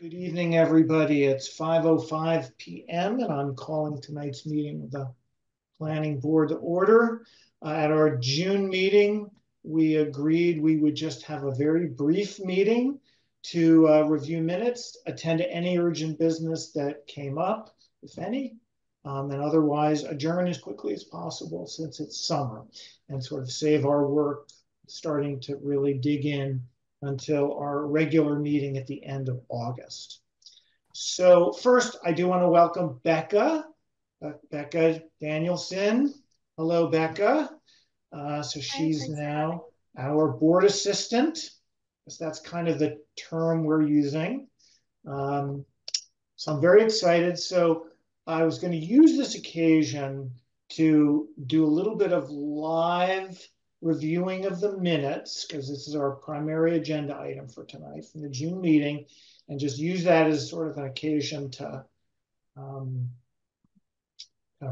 Good evening, everybody. It's 5:05 PM, and I'm calling tonight's meeting of the Planning Board to order. Uh, At our June meeting, we agreed we would just have a very brief meeting to uh, review minutes, attend to any urgent business that came up, if any, um, and otherwise adjourn as quickly as possible since it's summer, and sort of save our work starting to really dig in until our regular meeting at the end of August. So first, I do want to welcome Becca, uh, Becca Danielson. Hello, Becca. Uh, so she's Hi, now our board assistant, because that's kind of the term we're using. Um, so I'm very excited. So I was going to use this occasion to do a little bit of live reviewing of the minutes, because this is our primary agenda item for tonight from the June meeting, and just use that as sort of an occasion to um,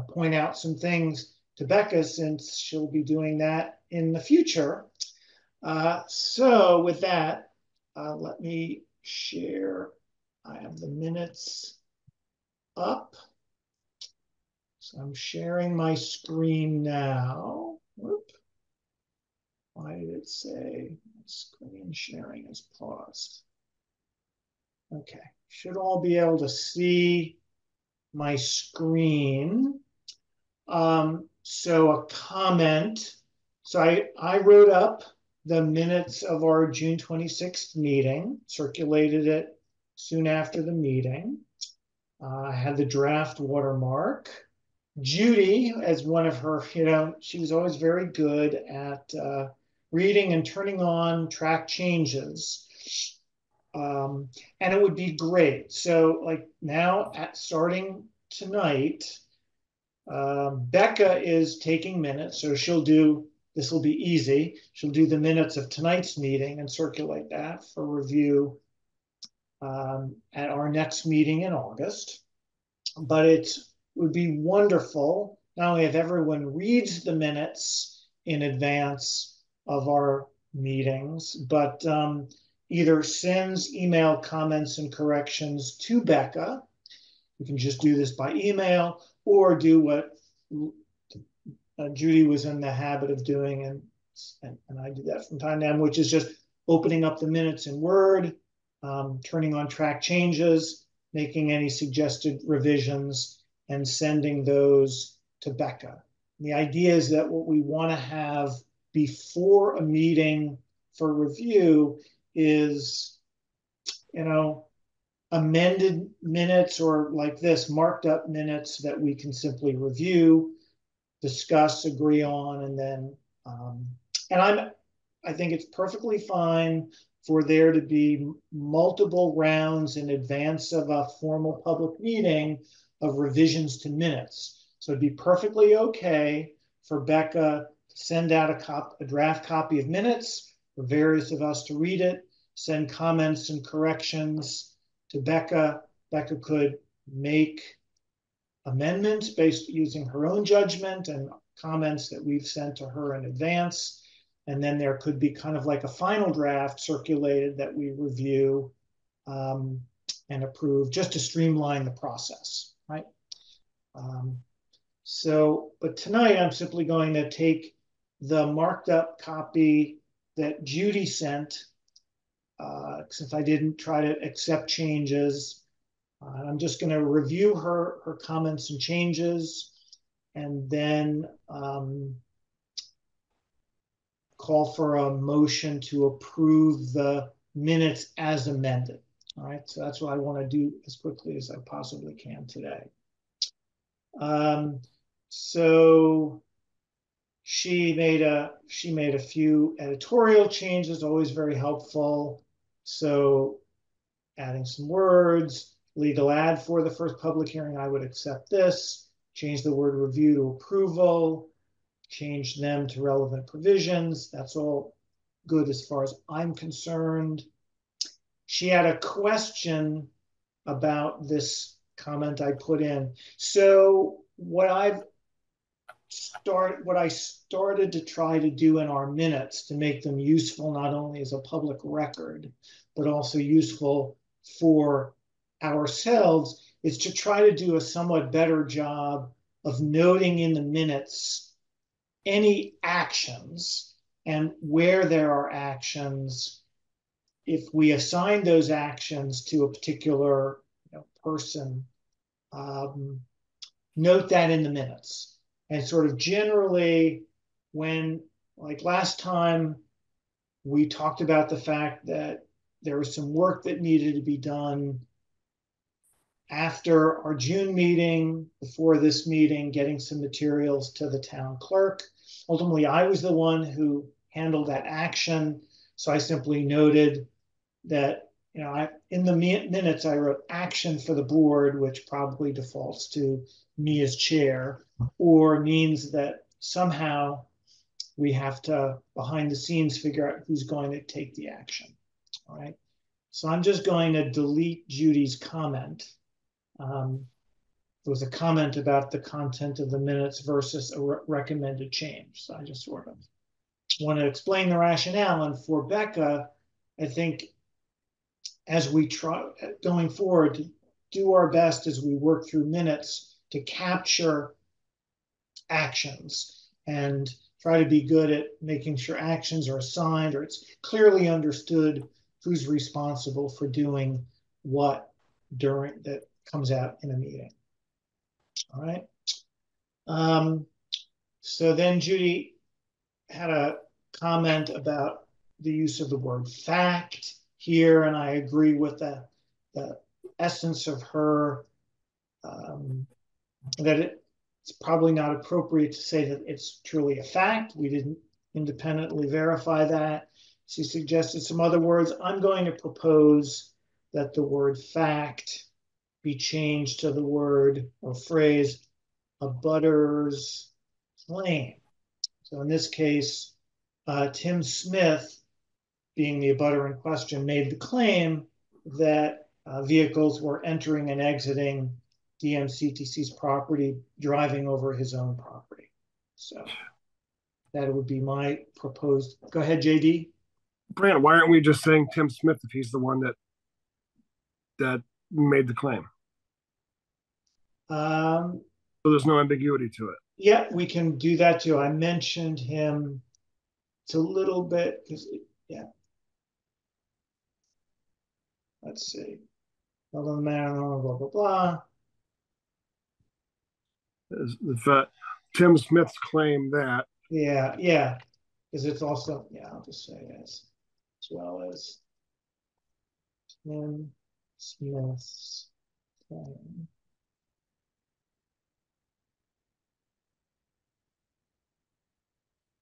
point out some things to Becca since she'll be doing that in the future. Uh, so with that, uh, let me share. I have the minutes up. So I'm sharing my screen now. Why did it say screen sharing is paused? Okay, should all be able to see my screen. Um, so a comment. So I, I wrote up the minutes of our June 26th meeting, circulated it soon after the meeting. Uh, I had the draft watermark. Judy, as one of her, you know, she was always very good at uh, reading and turning on track changes. Um, and it would be great. So, like now, at starting tonight, uh, Becca is taking minutes, so she'll do this. Will be easy. She'll do the minutes of tonight's meeting and circulate that for review um, at our next meeting in August. But it would be wonderful not only if everyone reads the minutes in advance of our meetings, but um, either sends email comments and corrections to Becca. You can just do this by email or do what uh, Judy was in the habit of doing, and, and, and I do that from time to time, which is just opening up the minutes in Word, um, turning on track changes, making any suggested revisions, and sending those to Becca. The idea is that what we want to have before a meeting for review is, you know, amended minutes or like this marked up minutes that we can simply review, discuss, agree on, and then, um, and I'm, I think it's perfectly fine for there to be multiple rounds in advance of a formal public meeting of revisions to minutes. So it'd be perfectly okay for Becca send out a, cop, a draft copy of minutes for various of us to read it, send comments and corrections to Becca. Becca could make amendments based using her own judgment and comments that we've sent to her in advance. And then there could be kind of like a final draft circulated that we review um, and approve just to streamline the process, right? Um, so, but tonight I'm simply going to take the marked up copy that Judy sent, uh, since I didn't try to accept changes. Uh, I'm just going to review her, her comments and changes and then um, call for a motion to approve the minutes as amended. All right, so that's what I want to do as quickly as I possibly can today. Um, so she made a she made a few editorial changes, always very helpful. So adding some words, legal ad for the first public hearing, I would accept this. Change the word review to approval, change them to relevant provisions. That's all good as far as I'm concerned. She had a question about this comment I put in. So what I've start what I started to try to do in our minutes to make them useful not only as a public record, but also useful for ourselves is to try to do a somewhat better job of noting in the minutes any actions and where there are actions. If we assign those actions to a particular you know, person um, note that in the minutes and sort of generally when like last time we talked about the fact that there was some work that needed to be done after our June meeting, before this meeting, getting some materials to the town clerk. Ultimately, I was the one who handled that action. So I simply noted that, you know, I, in the minutes, I wrote action for the board, which probably defaults to me as chair, or means that somehow we have to, behind the scenes, figure out who's going to take the action. All right. So I'm just going to delete Judy's comment. Um, there was a comment about the content of the minutes versus a re recommended change. So I just sort of want to explain the rationale. And for Becca, I think as we try going forward to do our best as we work through minutes to capture actions and try to be good at making sure actions are assigned or it's clearly understood who's responsible for doing what during that comes out in a meeting. All right. Um, so then Judy had a comment about the use of the word fact here, and I agree with the, the essence of her um, that it, it's probably not appropriate to say that it's truly a fact. We didn't independently verify that. She suggested some other words. I'm going to propose that the word fact be changed to the word or phrase abutter's claim. So in this case, uh, Tim Smith, being the abutter in question, made the claim that uh, vehicles were entering and exiting DMCTC's property, driving over his own property. So that would be my proposed. Go ahead, JD. Brandon, why aren't we just saying Tim Smith if he's the one that that made the claim? Um, so there's no ambiguity to it. Yeah, we can do that too. I mentioned him. It's a little bit because yeah. Let's see. Blah blah blah blah blah. blah. The fact Tim Smith's claim that. Yeah, yeah, because it's also yeah. I'll just say as as well as Tim Smith's claim.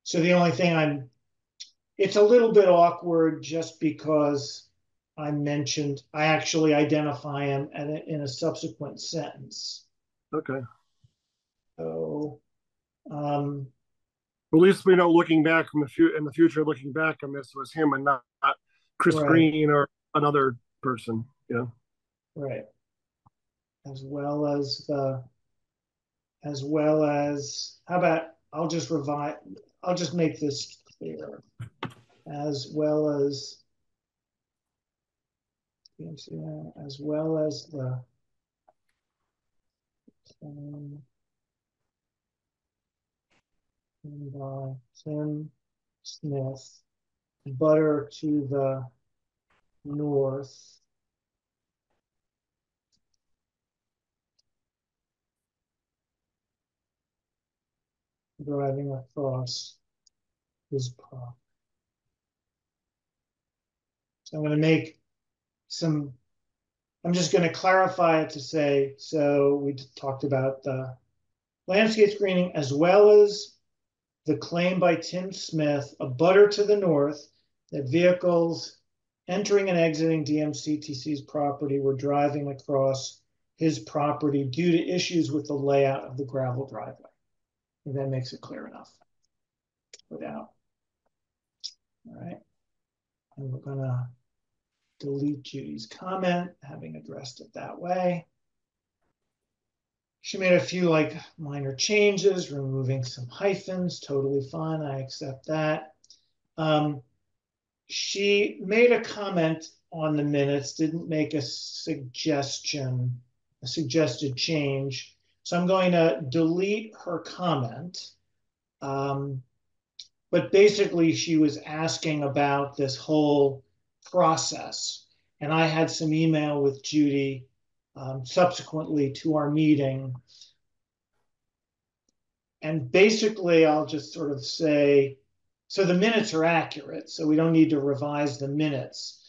So the only thing I'm, it's a little bit awkward just because I mentioned, I actually identify him in a subsequent sentence. Okay. So, um, at least we know looking back from the future in the future, looking back on this was him and not, not Chris right. Green or another person. Yeah. Right. As well as the, as well as how about I'll just revise I'll just make this clear as well as as well as the um, by Tim Smith, butter to the north. Driving across his property. So I'm going to make some, I'm just going to clarify it to say, so we talked about the landscape screening as well as the claim by Tim Smith, abutter to the north, that vehicles entering and exiting DMCTC's property were driving across his property due to issues with the layout of the gravel driveway. And that makes it clear enough without. All right. And we're going to delete Judy's comment, having addressed it that way. She made a few like minor changes, removing some hyphens, totally fine. I accept that. Um, she made a comment on the minutes, didn't make a suggestion, a suggested change. So I'm going to delete her comment. Um, but basically, she was asking about this whole process. And I had some email with Judy um, subsequently to our meeting. And basically, I'll just sort of say so the minutes are accurate, so we don't need to revise the minutes.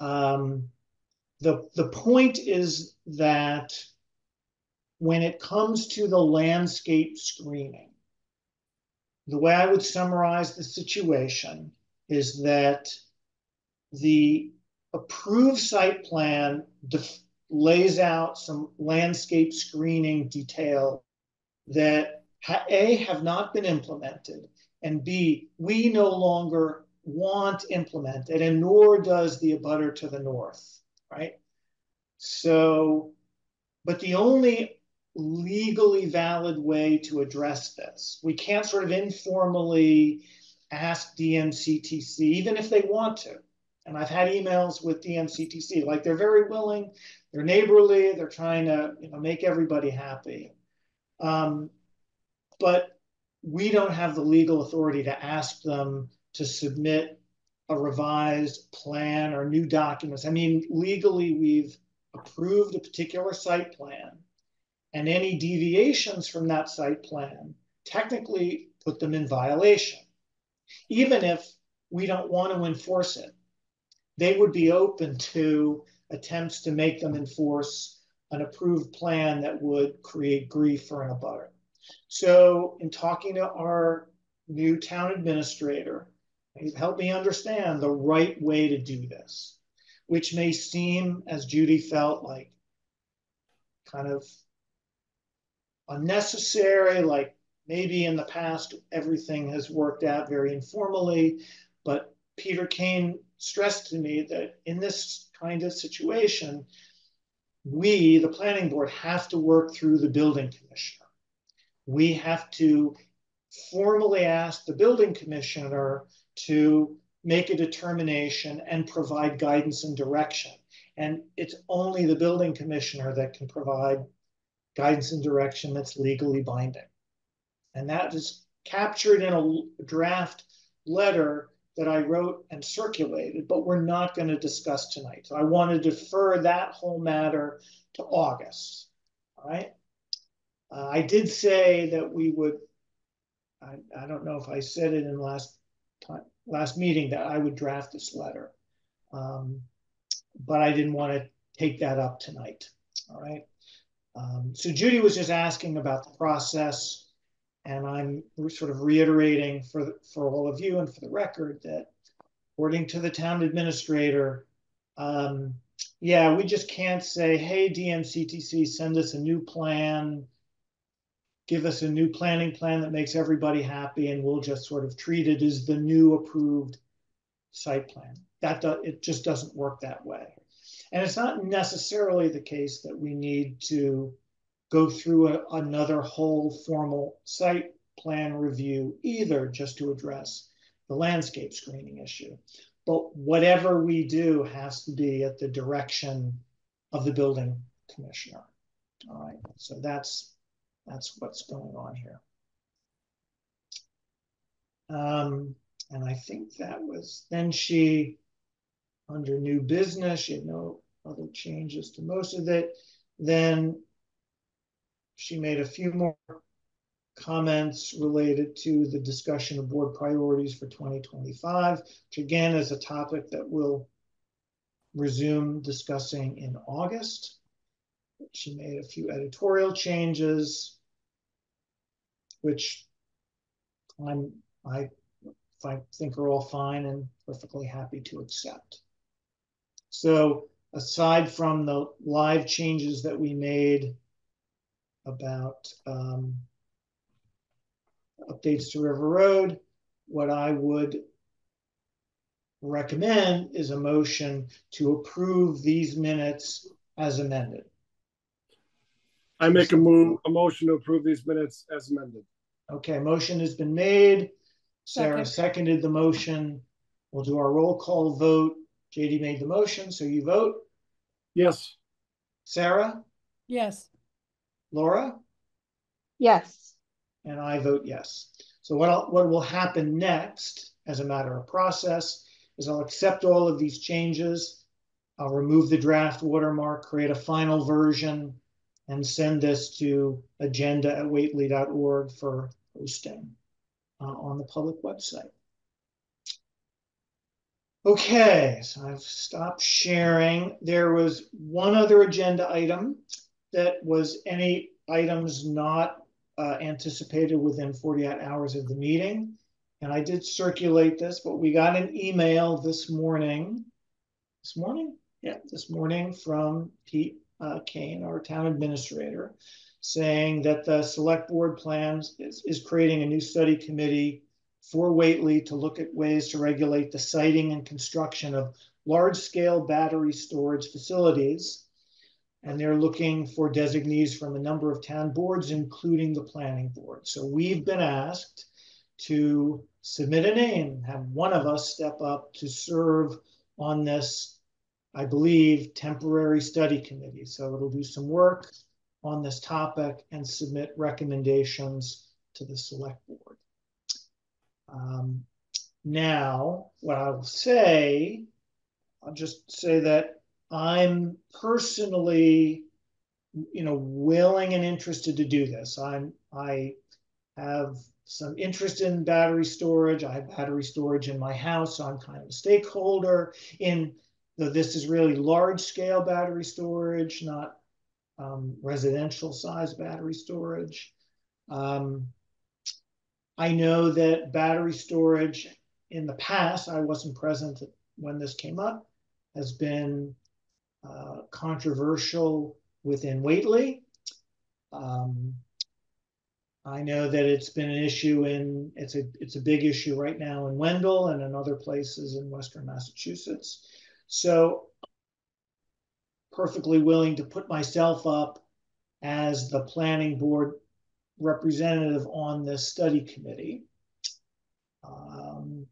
Um, the, the point is that when it comes to the landscape screening, the way I would summarize the situation is that the approved site plan lays out some landscape screening detail that A, have not been implemented, and B, we no longer want implemented, and nor does the abutter to the north, right? So, but the only legally valid way to address this, we can't sort of informally ask DMCTC, even if they want to. And I've had emails with DMCTC, like they're very willing, they're neighborly, they're trying to you know make everybody happy. Um, but we don't have the legal authority to ask them to submit a revised plan or new documents. I mean, legally, we've approved a particular site plan, and any deviations from that site plan technically put them in violation, even if we don't want to enforce it they would be open to attempts to make them enforce an approved plan that would create grief for an abutter. So, in talking to our new town administrator, he helped me understand the right way to do this, which may seem, as Judy felt, like kind of unnecessary, like maybe in the past everything has worked out very informally, but Peter Kane stressed to me that in this kind of situation, we, the planning board, have to work through the building commissioner. We have to formally ask the building commissioner to make a determination and provide guidance and direction. And it's only the building commissioner that can provide guidance and direction that's legally binding. And that is captured in a draft letter that I wrote and circulated, but we're not going to discuss tonight. So I want to defer that whole matter to August. All right. Uh, I did say that we would. I, I don't know if I said it in last time, last meeting that I would draft this letter, um, but I didn't want to take that up tonight. All right. Um, so Judy was just asking about the process. And I'm sort of reiterating for, for all of you and for the record that according to the town administrator, um, yeah, we just can't say, hey, DMCTC, send us a new plan, give us a new planning plan that makes everybody happy, and we'll just sort of treat it as the new approved site plan. That do, it just doesn't work that way. And it's not necessarily the case that we need to go through a, another whole formal site plan review either just to address the landscape screening issue. But whatever we do has to be at the direction of the building commissioner. All right, so that's that's what's going on here. Um, and I think that was then she under new business, she had no other changes to most of it. Then she made a few more comments related to the discussion of board priorities for 2025, which again is a topic that we'll resume discussing in August. She made a few editorial changes, which I'm, I, I think are all fine and perfectly happy to accept. So aside from the live changes that we made about um, updates to River Road, what I would recommend is a motion to approve these minutes as amended. I make a move, a motion to approve these minutes as amended. Okay, motion has been made. Sarah Second. seconded the motion. We'll do our roll call vote. JD made the motion, so you vote. Yes. Sarah, Yes. Laura, Yes. and I vote yes. So what, I'll- what will happen next, as a matter of process, is I'll accept all of these changes. I'll remove the draft watermark, create a final version, and send this to agenda at whately.org for posting uh, on the public website. Okay, so I've stopped sharing. There was one other agenda item that was any items not uh, anticipated within 48 hours of the meeting. And I did circulate this, but we got an email this morning. This morning? Yeah, this morning from Pete uh, Kane, our town administrator, saying that the select board plans is, is creating a new study committee for Whately to look at ways to regulate the siting and construction of large-scale battery storage facilities. And they're looking for designees from a number of town boards, including the planning board. So we've been asked to submit a name, have one of us step up to serve on this, I believe, temporary study committee. So it'll do some work on this topic and submit recommendations to the select board. Um, now, what I will say, I'll just say that I'm personally, you know, willing and interested to do this. I'm I have some interest in battery storage. I have battery storage in my house, so I'm kind of a stakeholder in though this is really large scale battery storage, not um, residential size battery storage. Um, I know that battery storage in the past, I wasn't present when this came up, has been uh, controversial within Whately. Um, I know that it's been an issue in it's a it's a big issue right now in Wendell and in other places in Western Massachusetts. So perfectly willing to put myself up as the planning board representative on this study committee. Um,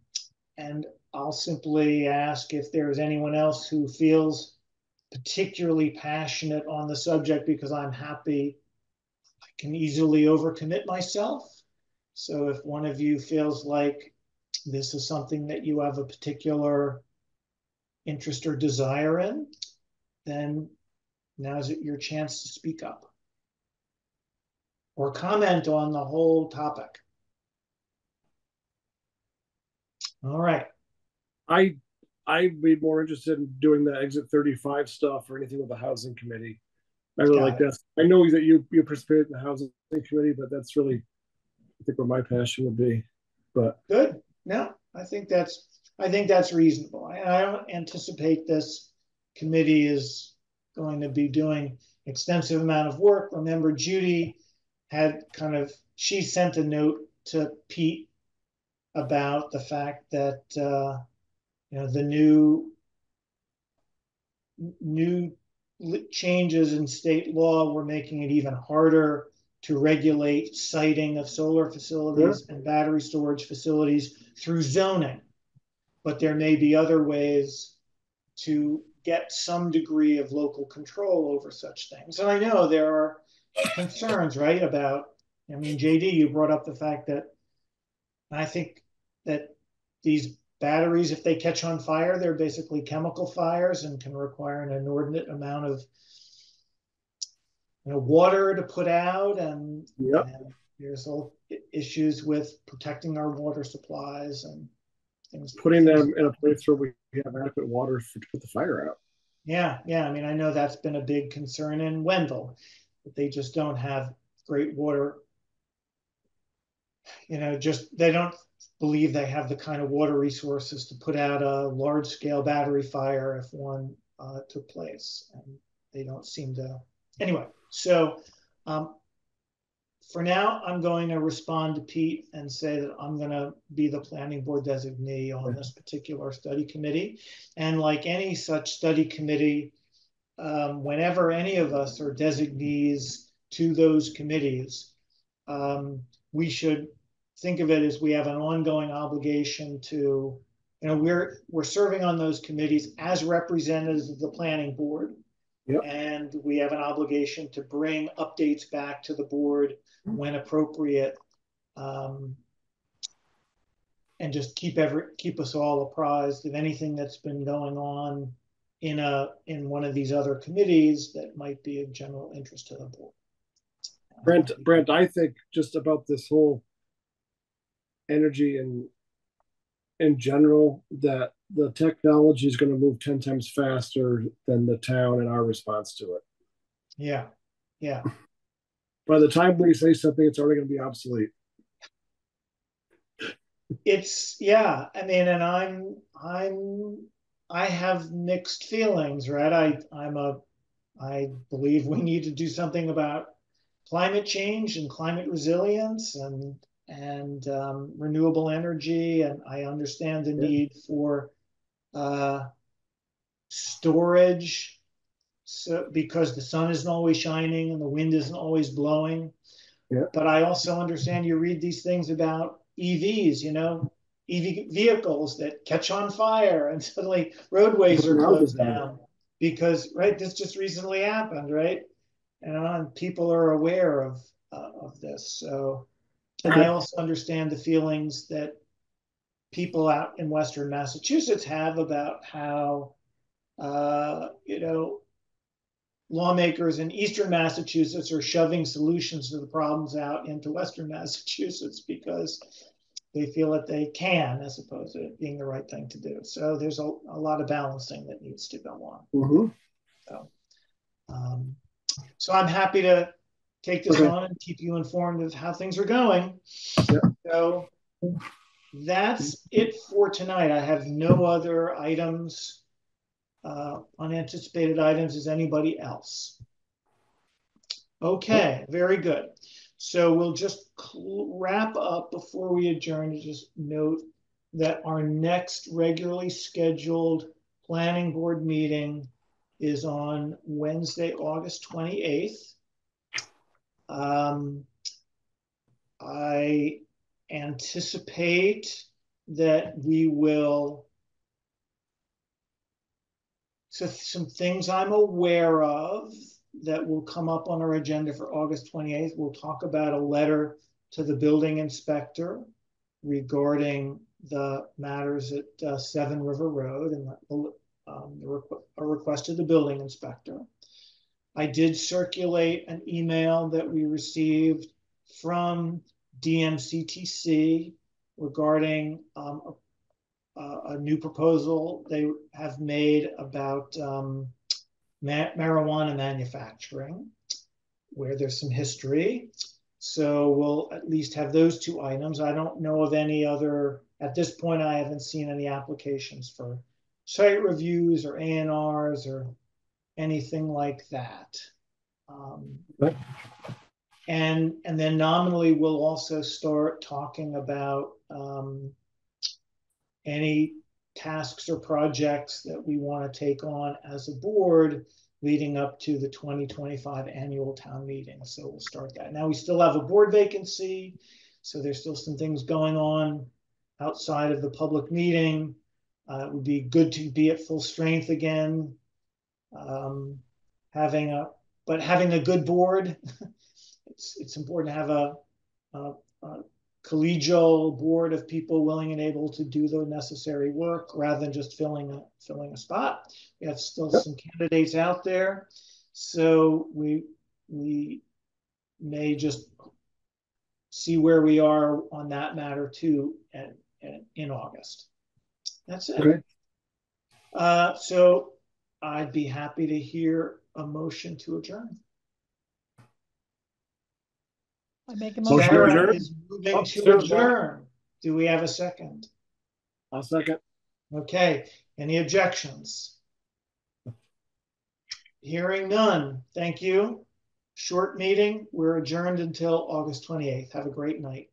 and I'll simply ask if there is anyone else who feels particularly passionate on the subject because I'm happy, I can easily overcommit myself. So if one of you feels like this is something that you have a particular interest or desire in, then now now's your chance to speak up or comment on the whole topic. All right. I I'd be more interested in doing the exit 35 stuff or anything with the housing committee. I really Got like that. I know that you you participate in the housing committee, but that's really I think where my passion would be. But Good. No, I think that's I think that's reasonable. I, I don't anticipate this committee is going to be doing extensive amount of work. Remember, Judy had kind of she sent a note to Pete about the fact that uh, you know the new new changes in state law were making it even harder to regulate siting of solar facilities and battery storage facilities through zoning. But there may be other ways to get some degree of local control over such things. And I know there are concerns, right, about, I mean, JD, you brought up the fact that I think that these batteries, if they catch on fire, they're basically chemical fires and can require an inordinate amount of you know, water to put out, and, Yep. and there's all issues with protecting our water supplies and things. putting them in a place where we have adequate water for, to put the fire out. Yeah, yeah. I mean, I know that's been a big concern in Wendell, that they just don't have great water. You know, just they don't believe they have the kind of water resources to put out a large scale battery fire if one uh, took place. And they don't seem to. Anyway, so um, for now, I'm going to respond to Pete and say that I'm going to be the planning board designee on this particular study committee. And like any such study committee, um, whenever any of us are designees to those committees, um, we should think of it as we have an ongoing obligation to you know, we're, we're serving on those committees as representatives of the planning board. Yep. And we have an obligation to bring updates back to the board when appropriate. Um, and just keep every, keep us all apprised of anything that's been going on in a, in one of these other committees that might be of general interest to the board. Brent, Brent, I think just about this whole energy and in general that the technology is going to move 10 times faster than the town and our response to it. Yeah, yeah. By the time we say something, it's already going to be obsolete. It's yeah, I mean, and I'm I'm I have mixed feelings, right? I I'm a I believe we need to do something about climate change and climate resilience and and um, renewable energy, and I understand the need for uh, storage. So because the sun isn't always shining and the wind isn't always blowing. Yeah. But I also understand you read these things about EVs, you know, EV vehicles that catch on fire and suddenly roadways are closed down. because right this just recently happened right and people are aware of uh, of this so and i also understand the feelings that people out in western massachusetts have about how uh, you know lawmakers in eastern massachusetts are shoving solutions to the problems out into western massachusetts because they feel that they can as opposed to it being the right thing to do. So there's a, a lot of balancing that needs to go on. Mhm. um, so I'm happy to take this Okay. on and keep you informed of how things are going. Yeah. So that's it for tonight. I have no other items, uh, unanticipated items. Is anybody else? Okay, very good. So we'll just wrap up before we adjourn to just note that our next regularly scheduled planning board meeting is on Wednesday, August 28th. Um, I anticipate that we will. So some things I'm aware of that will come up on our agenda for August 28th. We'll talk about a letter to the building inspector regarding the matters at uh, Seven River Road and the um, the requ- a request to the building inspector. I did circulate an email that we received from DMCTC regarding um, a, a new proposal they have made about um, ma- marijuana manufacturing, where there's some history. So we'll at least have those two items. I don't know of any other, at this point, I haven't seen any applications for site reviews or ANRs or anything like that. Um, Right. and and then nominally we'll also start talking about um, any tasks or projects that we want to take on as a board leading up to the 2025 annual town meeting. So we'll start that. Now we still have a board vacancy, so there's still some things going on outside of the public meeting. Uh, it would be good to be at full strength again. Um, having a, but having a good board, it's it's important to have a, a, a collegial board of people willing and able to do the necessary work rather than just filling a filling a spot. We have still Yep. some candidates out there, so we we may just see where we are on that matter too, and, and in August. That's it. Okay. Uh, so I'd be happy to hear a motion to adjourn. I make a Motion motion. to Sarah adjourn? is moving Oh, to Sarah's back. adjourn. Do we have a second? I'll second. Okay, any objections? Hearing none, thank you. Short meeting, we're adjourned until August twenty-eighth. Have a great night.